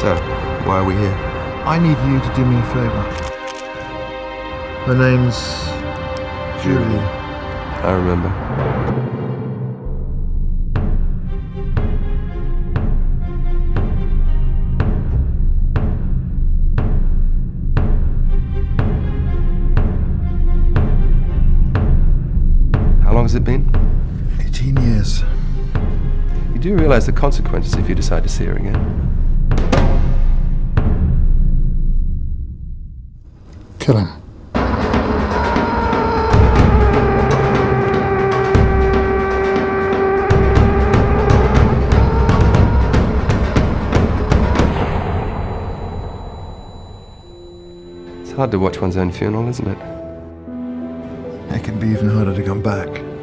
So, why are we here? I need you to do me a favor. Her name's Julie. I remember. How long has it been? 18 years. You do realize the consequences if you decide to see her again. Kill. It's hard to watch one's own funeral, isn't it? It can be even harder to come back.